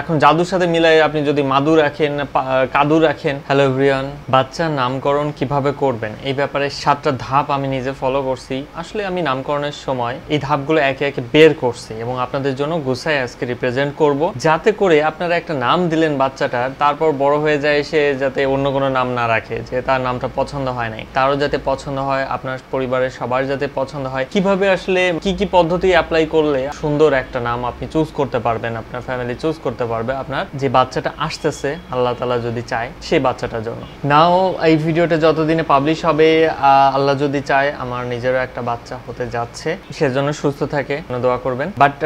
এখন জাদুর সাথে মিলাই আপনি যদি মাদু রাখেন কাদু রাখেন হ্যালো এভরিওয়ান বাচ্চার নামকরণ কীভাবে করবেন? এই ব্যাপারে সাতটা ধাপ আমি নিজে ফলো করছি। আসলে আমি নামকরণের সময় এই ধাপগুলো একে একে বের করছি এবং আপনাদের জন্য গুছাই আজকে রিপ্রেজেন্ট করব। যাতে করে আপনারা একটা নাম দিলেন বাচ্চাটার তারপর বড় হয়ে যায় সে যাতে অন্য কোনো নাম না রাখে, যে তার নামটা পছন্দ হয় নাই। তারও যাতে পছন্দ হয়, আপনার পরিবারের সবার যাতে পছন্দ হয়। কীভাবে আসলে, কি কি পদ্ধতি অ্যাপ্লাই করলে সুন্দর একটা নাম আপনি চুজ করতে পারবেন, আপনার ফ্যামিলি চুজ করতে পারবে আপনার। যে বাচ্চাটা আসতেছে, আল্লাহ তালা যদি চায় সেই বাচ্চাটার জন্য। নাও, এই ভিডিওটা যতদিনে পাবলিশ হবে আল্লাহ যদি চায়, আমার নিজেরও একটা বাচ্চা হতে যাচ্ছে। সেজন্য সুস্থ থাকে দোয়া করবেন। বাট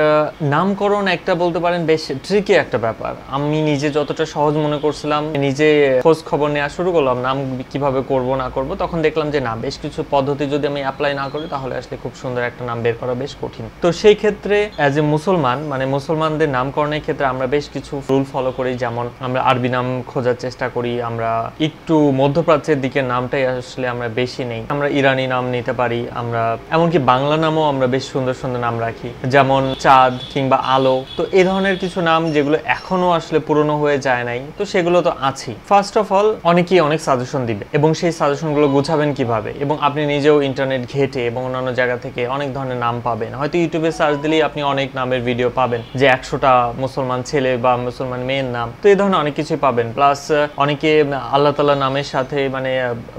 নামকরণ একটা বলতে পারেন, বেশ ট্রিকি একটা ব্যাপার। আমি নিজে যতটা সহজ মনে করছিলাম, নিজে খোঁজ খবর নেওয়া শুরু করলাম, নাম কীভাবে করব, না করব, তখন দেখলাম যে, না, বেশ কিছু পদ্ধতি যদি আমি অ্যাপ্লাই না করি, তাহলে আসলে খুব সুন্দর একটা নাম বের করা বেশ কঠিন। তো সেই ক্ষেত্রে অ্যাজ এ মুসলমান মানে মুসলমানদের নামকরণের ক্ষেত্রে আমরা বেশ কিছু রুল ফলো করি, যেমন আমরা আরবি নাম খোঁজার চেষ্টা করি, আমরা একটু মধ্যপ্রাচ্যের দিকে নামটাই আসলে আমরা বেশি নেই। আমরা ইরানি নাম নিতে পারি, আমরা, এমনকি বাংলা নামও আমরা বেশ সুন্দর সুন্দর নাম রাখি, যেমন চাঁদ কিংবা আলো। তো এই ধরনের কিছু নাম যেগুলো এখনও আসলে পুরনো হয়ে যায় নাই, তো সেগুলো তো আছেই। ফার্স্ট অফ অল অনেকেই অনেক সাজেশন দিবে, এবং সেই সাজেশনগুলো গুছাবেন কীভাবে? এবং আপনি নিজেও ইন্টারনেট ঘেটে এবং অন্যান্য জায়গা থেকে অনেক ধরনের নাম পাবেন। হয়তো ইউটিউবে সার্চ দিলেই আপনি অনেক নামের ভিডিও পাবেন, যে একশোটা মুসলমান ছেলে বা মুসলমান মেয়ের নাম, তো এই ধরনের অনেক কিছুই পাবেন। প্লাস অনেকে আল্লাহ তালা নামের সাথে মানে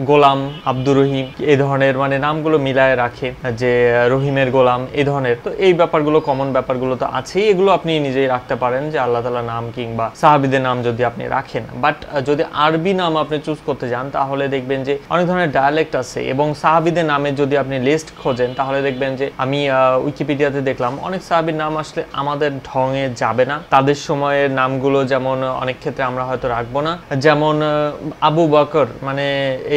গোলাম, আব্দুর রহিম, এই ধরনের মানে নামগুলো মিলায় রাখে, যে রহিমের গোলাম, এই ধরনের। তো এই ব্যাপারগুলো কমন ব্যাপারগুলো তো আছেই, এগুলো আপনি নিজেই রাখতে পারেন, যে আল্লাহ তালা নাম কিংবা সাহাবিদের নাম যদি আপনি রাখেন। বাট যদি আরবি নাম আপনি চুজ করতে যান, তাহলে দেখবেন যে অনেক ধরনের ডায়ালেক্ট আছে এবং সাহাবিদের নামে যদি আপনি লিস্ট খোঁজেন, তাহলে দেখবেন যে আমি উইকিপিডিয়াতে দেখলাম, অনেক সাহাবির নাম আসলে আমাদের ঢঙে যাবে না, তাদের সময়ের নামগুলো যেমন অনেক ক্ষেত্রে আমরা হয়তো রাখব না, যেমন আবু বকর মানে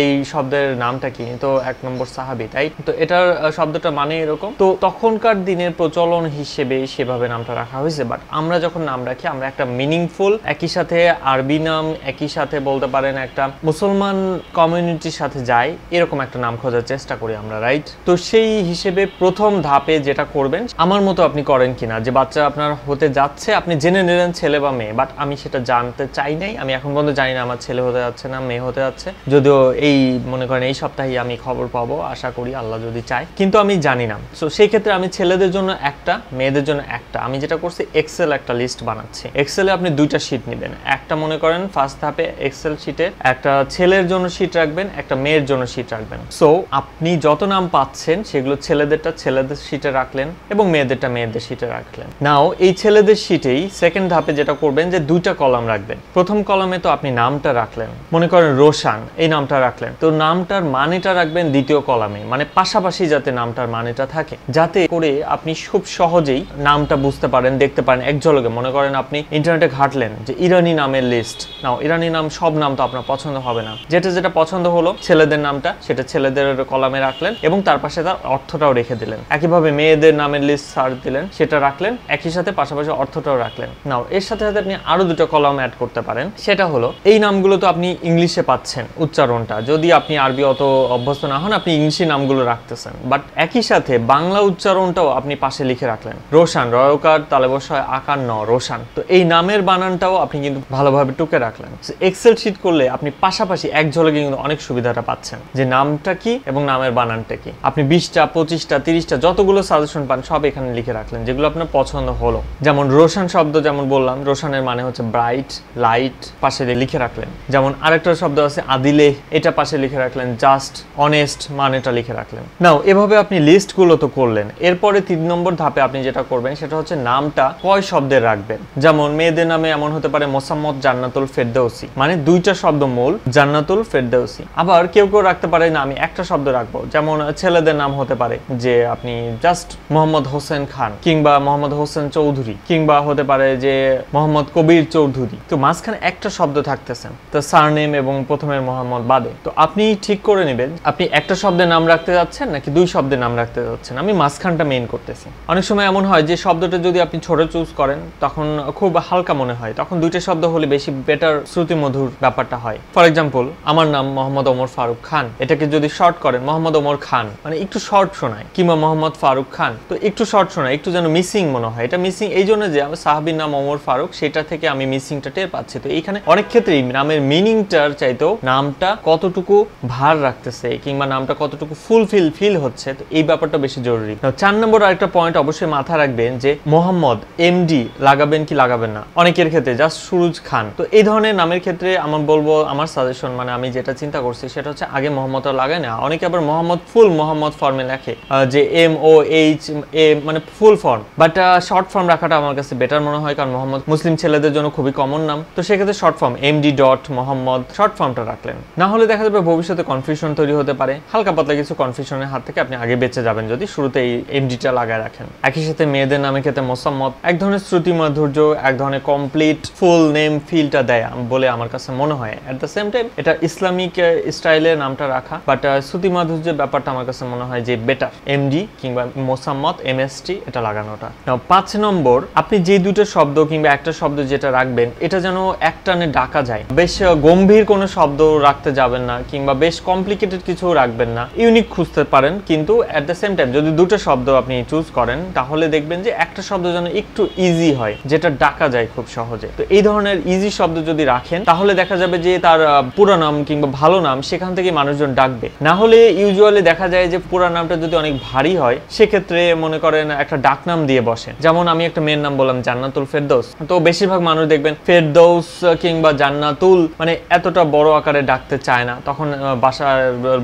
এই শব্দের নামটা কি? তো এক নম্বর সাহাবি, তাই? তো এটার শব্দটা মানে এরকম। তো তখনকার দিনের প্রচলন হিসেবে সেভাবে নামটা রাখা হয়েছে বাট আমরা যখন নাম রাখি, আমরা একটা মিনিংফুল একই সাথে আরবি নাম, একই সাথে বলতে পারেন একটা মুসলমান কমিউনিটির সাথে যাই এরকম একটা নাম খোঁজার চেষ্টা করি আমরা রাইট তো সেই হিসেবে প্রথম ধাপে যেটা করবেন, আমার মতো আপনি করেন কিনা? যে বাচ্চা আপনার হতে যাচ্ছে, আপনি জেনে নিলেন ছেলে বা মেয়ে বাট আমি সেটা জানতে চাই নাই। আমি এখন পর্যন্ত জানি না আমার ছেলে হতে যাচ্ছে না, মেয়ে হতে যাচ্ছে। যদিও এই, মনে করেন এই সপ্তাহে আমি খবর পাবো, আশা করি আল্লাহ যদি চায়। কিন্তু আমি জানি না। সো সেই ক্ষেত্রে আমি ছেলেদের জন্য একটা, মেয়েদের জন্য একটা। আমি যেটা করছি এক্সেল একটা লিস্ট বানাচ্ছি। এক্সেলে আপনি দুইটা শিট নেবেন। একটা মনে করেন ফার্স্ট ধাপে এক্সেল শিটে একটা ছেলের জন্য শিট রাখবেন, একটা মেয়ের জন্য শিট রাখবেন। সো আপনি যত নাম পাচ্ছেন, সেগুলো ছেলেদেরটা ছেলেদের শিটে রাখলেন এবং মেয়েদেরটা মেয়েদের শিটে রাখলেন। নাও এই ছেলেদের শিটেই সেকেন্ড ধাপে যেটা করবেন যে দুইটা কলাম রাখবেন। প্রথম কলামে তো আপনি নামটা রাখলেন। মনে করেন রোশান, এই নামটা রাখলেন। তো নামটার মানেটা রাখবেন দ্বিতীয় কলামে মানে পাশাপাশি যাতে নামটার মানেটা থাকে। যাতে করে আপনি খুব সহজেই নামটা বুঝতে পারেন, দেখতে পারেন এক ঝলকে মনে করেন আপনি ইন্টারনেটে ঘাটলেন যে ইরানি নামের লিস্ট নাও, ইরানি নাম, সব নাম তো আপনার পছন্দ হবে না। যেটা যেটা পছন্দ হলো, ছেলেদের নামটা সেটা ছেলেদের কলামে রাখলেন এবং তার পাশে তার অর্থটাও রেখে দিলেন। একইভাবে মেয়েদের নামের লিস্ট সার্চ দিলেন, সেটা রাখলেন। একই সাথে পাশাপাশি অর্থটাও রাখলেন। নাও এর সাথে সাথে আপনি আরও দুটো কলাম অ্যাড করতে পারেন। সেটা হলো, এই নামগুলো তো আপনি ইংলিশে পাচ্ছেন, উচ্চারণটা। যদি আপনি আরবি অত অভ্যস্ত না হন, আপনি ইংলিশে নামগুলো রাখতেছেন। বাট একই সাথে বাংলা উচ্চারণটাও আপনি পাশে লিখে রাখলেন। রোশান রয়কার তালে বসায় আকার ন, রোশান। তো এই নামের বানানটাও আপনি কিন্তু ভালোভাবে টুকে রাখলেন। এক্সেল শিট করলে আপনি পাশাপাশি এক ঝলকে কিন্তু অনেক সুবিধাটা পাচ্ছেন। যে নামটা কি এবং নামের বানানটা কি। আপনি বিশটা, পঁচিশটা, তিরিশটা যতগুলো সাজেশন পান, সব এখানে লিখে রাখলেন, যেগুলো আপনার পছন্দ হলো। যেমন রোশান শব্দ, যেমন বললাম, রোশানের মানে হচ্ছে ব্রাইট লাইট পাশে লিখে রাখলেন। যেমন আরেকটা শব্দ আছে, আদিলে, এটা পাশে লিখে রাখলেন জাস্ট অনেস্ট মানেটা লিখে রাখলেন। নাও এভাবে আপনি লিস্টগুলো তো করলেন। এরপরে তিন নম্বর ধাপে আপনি যেটা করবেন, সেটা হচ্ছে নামটা কয় শব্দের রাখবেন। যেমন, মেয়েদের নামে এমন হতে পারে, মোসাম্মদ জান্নাতুল ফেরদৌসি। মানে দুইটা শব্দ মূল, জান্নাতুল ফেরদৌসি। আবার কেউ কেউ রাখতে পারে না, আমি একটা শব্দ রাখব। যেমন, ছেলেদের নাম হতে পারে, যে আপনি জাস্ট মোহাম্মদ হোসেন খান, কিংবা মোহাম্মদ হোসেন চৌধুরী, কিংবা হতে পারে যে মোহাম্মদ কবির চৌধুরী। তো মাঝখানে একটা শব্দ থাকতেছেন তো সারনেম এবং প্রথমের মোহাম্মদ বাদে। তো আপনি ঠিক করে নেবেন, আপনি একটা শব্দের নাম রাখতে যাচ্ছেন নাকি দুই শব্দের নাম রাখতে যাচ্ছেন? আমি মাঝখানটা মেইন করতেছি। অনেক সময় এমন হয় যে শব্দটা যদি আপনি ছোট চুজ করেন, তখন খুব হালকা মনে হয়। তখন দুইটা শব্দ হলে বেশি বেটার শ্রুতি মধুর ব্যাপারটা হয়। ফর এক্সাম্পল আমার নাম মোহাম্মদ ওমর ফারুক খান। এটাকে যদি শর্ট করেন, মোহাম্মদ ওমর খান। মানে একটু শর্ট শোনায়, কিংবা মোহাম্মদ ফারুক খান। তো একটু শর্ট শোনায়, একটু যেন মিসিং মনে হয়। এটা মিসিং এই জন্য যে আমার সাহাবির নাম ওমর ফারুক, সেটা থেকে আমি মিসিংটা টের পাচ্ছি। তো এইখানে অনেক ক্ষেত্রেই নামের মিনিংটার চাইতেও নামটা কতটুকু ভার রাখতেছে কিংবা নামটা কতটুকু ফুলফিল ফিল হচ্ছে, তো এই ব্যাপারটা বেশি জরুরি। চার নম্বর আরেকটা পয়েন্ট অবশ্যই মাথায় রাখবেন যে মোহাম্মদ এমডি লাগাবেন কি লাগাবেন না? অনেকের ক্ষেত্রে জাস্ট সুরুজ খান। তো এই ধরনের নামের ক্ষেত্রে আমার বলব, আমার সাজেশন মানে আমি যেটা চিন্তা করছি সেটা হচ্ছে আগে মোহাম্মদটা লাগায় না। অনেকে আবার মোহাম্মদ ফুল মোহাম্মদ ফর্মে লেখে যে এম ও এইচ এ মানে full form but short form রাখাটা আমার কাছে বেটার মনে হয়, কারণ মোহাম্মদ। মুসলিম ছেলেদের জন্য খুবই কমন নাম। তো সেক্ষেত্রে short form MD dot Mohammad short ফর্মটা রাখলেন। না হলে দেখা যাবে ভবিষ্যতে কনফিউশন তৈরি হতে পারে। হালকা পাতলা কিছু কনফিউশনের হাত থেকে আপনি আগে বেঁচে যাবেন যদি শুরুতে এই এমডিটা লাগায় রাখেন। একই সাথে মেয়েদের নামে ক্ষেত্রে মোসাম্মদ। এক ধরনের শ্রুতি মাধুর্য এক ধরনের কমপ্লিট ফুল নেম ফিলটা দেয় বলে আমার কাছে মনে হয়। অ্যাট দ্য সেম টাইম এটা ইসলামিক স্টাইলে নামটা রাখা। বাট শ্রুতি মাধুর্যের ব্যাপারটা আমার কাছে মনে হয় যে বেটার এমডি কিংবা মোসাম্মদ এমএসটি এটা লাগানোটা। পাঁচ নম্বর, আপনি যে দুটো শব্দ কিংবা একটা শব্দ যেটা রাখবেন, এটা যেন একটানে ডাকা যায়। বেশ গম্ভীর কোনো শব্দ রাখতে যাবেন না কিংবা বেশ কমপ্লিকেটেড কিছু রাখবেন না। ইউনিক খুঁজতে পারেন, কিন্তু অ্যাট দ্য সেম টাইম যদি দুটো শব্দ আপনি চুজ করেন, তাহলে দেখবেন যে একটা শব্দ যেন একটু ইজি হয়, যেটা ডাকা যায় খুব সহজে। তো এই ধরনের ইজি শব্দ যদি রাখেন, তাহলে দেখা যাবে যে তার পুরো নাম কিংবা ভালো নাম সেখান থেকে মানুষজন ডাকবে। না হলে ইউজুয়ালি দেখা যায় যে পুরো নামটা যদি অনেক ভারী হয়, সেক্ষেত্রে মনে করেন একটা ডাকনাম দিয়ে বসে। যেমন আমি একটা মেয়ের নাম বললাম, জান্নাতুল ফেরদৌস। তো বেশিরভাগ মানুষ দেখবেন ফেরদৌস কিংবা জান্নাতুল মানে এতটা বড় আকারে ডাকতে চায় না। তখন বাসার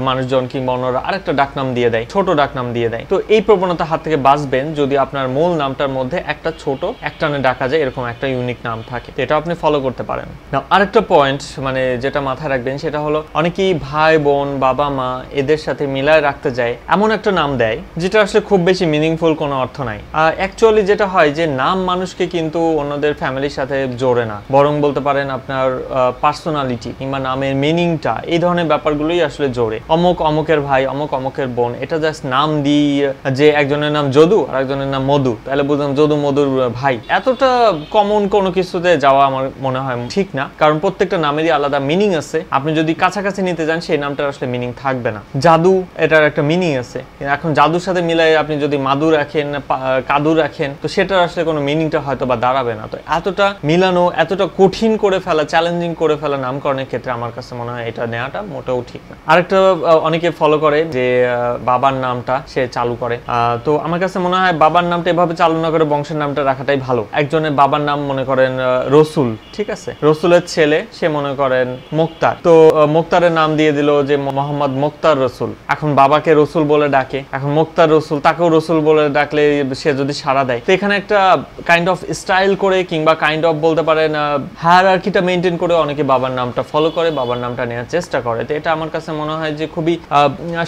মানুষজন কিংবা অন্যরা আরেকটা ডাকনাম দিয়ে দেয়, ছোট ডাকনাম দিয়ে দেয়। তো এই প্রবণতা হাত থেকে বাঁচবেন যদি আপনার মূল নামটার মধ্যে একটা ছোট, একটানে ডাকা যায়, এরকম একটা ইউনিক নাম থাকে। এটা আপনি ফলো করতে পারেন। আরেকটা পয়েন্ট মানে যেটা মাথায় রাখবেন, সেটা হলো অনেকেই ভাই, বোন, বাবা, মা এদের সাথে মিলায় রাখতে যায়, এমন একটা নাম দেয়, যেটা আসলে খুব বেশি মিনিংফুল কোনো অর্থ নাই। অ্যাকচুয়ালি যেটা হয় যে, নাম মানুষকে কিন্তু অন্যদের ফ্যামিলির সাথে জোড়ে না। বরং বলতে পারেন আপনার পার্সোনালিটি কিংবা নামের মিনিংটা এই ধরনের ব্যাপারগুলোই আসলে জোরে। অমুক অমুকের ভাই, অমুক অমুকের বোন, এটা জাস্ট নাম দিই যে একজনের নাম যদু আর একজনের নাম মধু, তাহলে বুঝলাম যদু মধুর ভাই। এতটা কমন কোনো কিছুতে যাওয়া আমার মনে হয় ঠিক না, কারণ প্রত্যেকটা নামেরই আলাদা মিনিং আছে। আপনি যদি কাছাকাছি নিতে যান, সেই নামটার আসলে মিনিং থাকবে না। জাদু, এটার একটা মিনিং আছে। এখন জাদুর সাথে মিলাই আপনি যদি মাদু রাখেন কাদু রাখেন, তো সেটার আসলে কোনো মিনিংটা হয়তো বা দাঁড়াবে না। তো এতটা মিলানো, এতটা কঠিন করে ফেলা চ্যালেঞ্জিং করে ফেলা নামকরণের ক্ষেত্রে আমার কাছে মনে হয় এটা নেওয়াটা মোটেও ঠিক না। আরেকটা অনেকে ফলো করে যে বাবার নামটা সে চালু করে। তো আমার কাছে মনে হয় বাবার নামটা এভাবে চালু না করে বংশের নামটা রাখাটাই ভালো। একজনের বাবার নাম মনে করেন রসুল, ঠিক আছে? রসুলের ছেলে, সে মনে করেন মুক্তার। তো মুক্তারের নাম দিয়ে দিল যে মোহাম্মদ মুক্তার রসুল। এখন বাবাকে রসুল বলে ডাকে। এখন মুক্তার রসুল, তাকেও রসুল বলে ডাকলে সে যদি সাড়া দেয়। তো এখানে একটা কাইন্ড অফ স্টাইল করে কিংবা কাইন্ড অফ বলতে পারেন হায়ার আর্কিটা মেনটেন করে অনেকে বাবার নামটা ফলো করে, বাবার নামটা নেওয়ার চেষ্টা করে। তো এটা আমার কাছে মনে হয় যে খুবই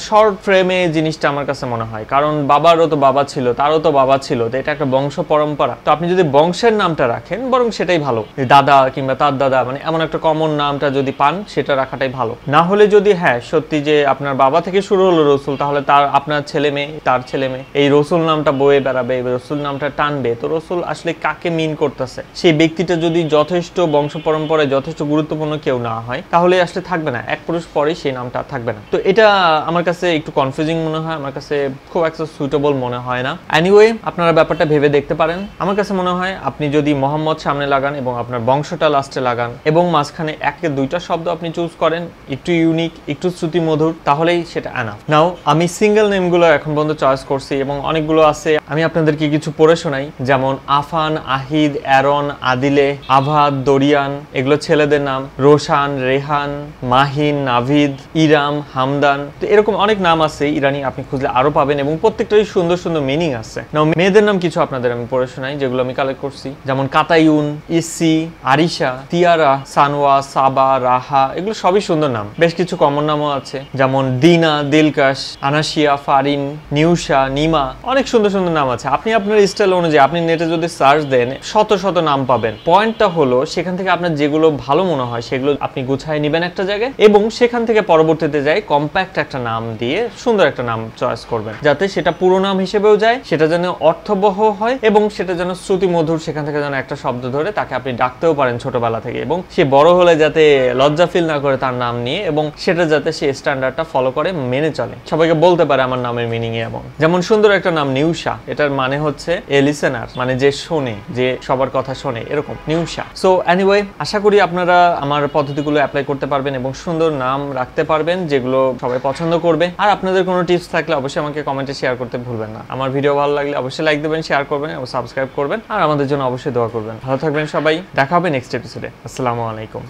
শর্ট ফ্রেমে জিনিসটা আমার কাছে মনে হয়। কারণ বাবারও তো বাবা ছিল, তারও তো বাবা ছিল, তো এটা একটা বংশ পরম্পরা। তো আপনি যদি বংশের নামটা রাখেন, বরং সেটাই ভালো। দাদা কিংবা তার দাদা মানে এমন একটা কমন নামটা যদি পান, সেটা রাখাটাই ভালো। না হলে যদি হ্যাঁ সত্যি যে আপনার বাবা থেকে শুরু হলো রসুল, তাহলে তার, আপনার ছেলে মেয়ে, তার ছেলে মেয়ে, এই রসুল নামটা বয়ে বেড়াবে রসুল নামটা টানবে। তো রসুল আসলে কাকে মিন করতেছে। সেই ব্যক্তিটা যদি যথেষ্ট বংশ পরম্পরায় যথেষ্ট গুরুত্বপূর্ণ কেউ না হয়, তাহলে আসলে থাকবে না। এক পুরুষ পরে সেই নামটা থাকবে না। তো এটা আমার কাছে একটু কনফিউজিং মনে হয়, আমার কাছে খুব একটা সুইটেবল মনে হয় না। এনিওয়ে আপনারা ব্যাপারটা ভেবে দেখতে পারেন। আমার কাছে মনে হয়, আপনি যদি মোহাম্মদ সামনে লাগান এবং আপনার বংশটা লাস্টে লাগান এবং মাঝখানে একে দুইটা শব্দ আপনি চুজ করেন, একটু ইউনিক একটু শ্রুতি মধুর তাহলেই সেটা আনা নাও আমি সিঙ্গেল নেমগুলো এখন পর্যন্ত চয়েস করছি এবং অনেকগুলো আছে। আমি আপনাদেরকে কিছু পড়ে শোনাই, যেমন আফান আহিদ অ্যারন, আদিলে, আভাদ, দরিয়ান, এগুলো ছেলেদের নাম। রোশান, রেহান, মাহিন, নাভিদ, ইরাম, হামদান। তো এরকম অনেক নাম আছে ইরানি, আপনি খুঁজলে আরও পাবেন এবং প্রত্যেকটারই সুন্দর সুন্দর মিনিং আছে। মেয়েদের নাম কিছু আপনাদের আমি পড়ে শোনাই, যেগুলো আমি কালেক্ট করছি। যেমন কাতাইউন ইসি, আরিশা, তিয়ারা, সানওয়া, সাবা, রাহা, এগুলো সবই সুন্দর নাম। বেশ কিছু কমন নামও আছে। যেমন দিনা, দিলকাশ, আনাশিয়া, ফারিন, নিউশা, নিমা, অনেক সুন্দর সুন্দর নাম আছে। আপনি আপনার স্টাইল অনুযায়ী, আপনি নেটে যদি সার্চ দেন শত শত নাম পাবেন। পয়েন্টটা হলো, সেখান থেকে আপনার যেগুলো ভালো মনে হয়, সেগুলো আপনি গুছায় নেবেন একটা জায়গায় এবং সেখান থেকে পরবর্তীতে যাই কম্প্যাক্ট একটা নাম দিয়ে সুন্দর একটা নাম চয়েস করবেন। যাতে সেটা পুরো নাম হিসেবেও যায়, সেটা যেন অর্থবহ হয় এবং সেটা যেন শ্রুতি মধুর সেখান থেকে যেন একটা শব্দ ধরে তাকে আপনি ডাকতেও পারেন ছোটবেলা থেকে এবং সে বড় হলে যাতে লজ্জা ফিল না করে তার নাম নিয়ে এবং সেটা যাতে সে স্ট্যান্ডার্ডটা ফলো করে, মেনে চলে। সবাইকে বলতে পারে আমার নামের মিনিং এমন। যেমন সুন্দর একটা নাম নিউশা, এটার মানে হচ্ছে এ লিসেনার মানে যে শোনে, যে সবার কথা শোনে, এরকম নিউসা সো অ্যানিওয়ে আশা করি আপনারা আমার পদ্ধতিগুলো অ্যাপ্লাই করতে পারবেন এবং সুন্দর নাম রাখতে পারবেন, যেগুলো সবাই পছন্দ করবে। আর আপনাদের কোনো টিপস থাকলে অবশ্যই আমাকে কমেন্টে শেয়ার করতে ভুলবেন না। আমার ভিডিও ভালো লাগলে অবশ্যই লাইক দেবেন শেয়ার করবেন এবং সাবস্ক্রাইব করবেন। আর আমাদের জন্য অবশ্যই দোয়া করবেন। ভালো থাকবেন সবাই, দেখা হবে নেক্সট এপিসোডে আসসালামু আলাইকুম।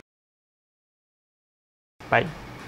বাই